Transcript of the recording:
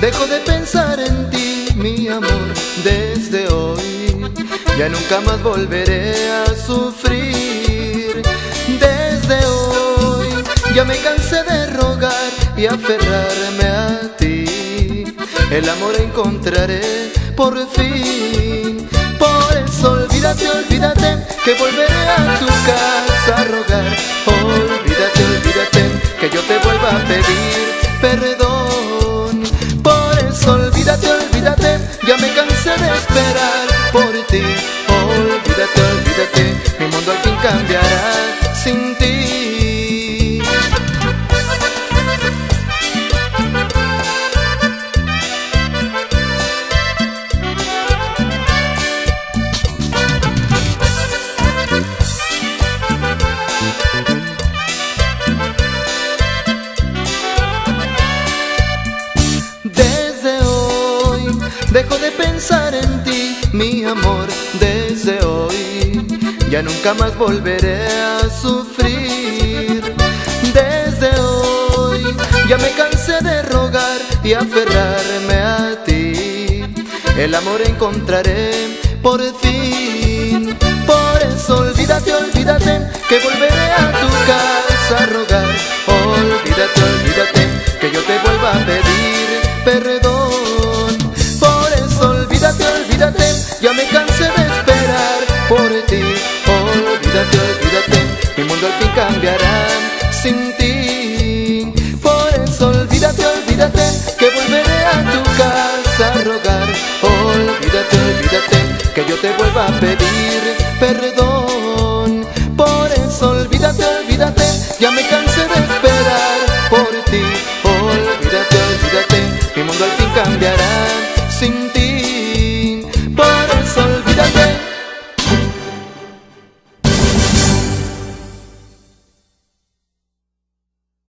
Dejo de pensar en ti, mi amor, desde hoy. Ya nunca más volveré a sufrir. Desde hoy ya me cansé de rogar y aferrarme a ti. El amor encontraré por fin. Por eso olvídate, olvídate que volveré a tu casa a rogar. Olvídate, olvídate que yo te vuelva a pedir perdón ya me cansé de esperar dejo de pensar en ti, mi amor. Desde hoy ya nunca más volveré a sufrir. Desde hoy ya me cansé de rogar y aferrarme a ti. El amor encontraré por fin. Por eso olvídate, olvídate que volveré al fin cambiará sin ti. Por eso olvídate, olvídate, que volveré a tu casa a rogar. Olvídate, olvídate, que yo te vuelva a pedir perdón. Por eso olvídate, olvídate, ya me cansé de esperar por ti.